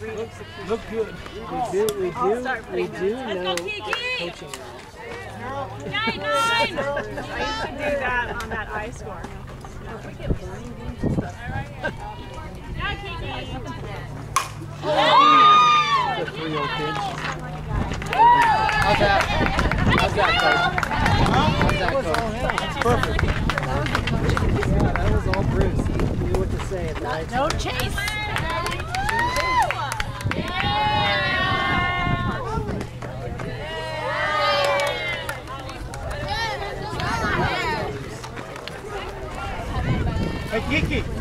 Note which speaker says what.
Speaker 1: great.
Speaker 2: Look good.
Speaker 3: We do, we do, we
Speaker 1: putting
Speaker 3: do
Speaker 1: those.
Speaker 3: know
Speaker 4: Kiki!
Speaker 3: coaching.
Speaker 4: Nine, nine!
Speaker 1: I used to do that on that I score.
Speaker 4: Now, Kiki!
Speaker 3: The three-year-old kids. How's that? How's that, coach? How's that, coach? That's perfect. Yeah, that was all Bruce. He knew what to say at the right
Speaker 4: No chase! É aqui, aqui.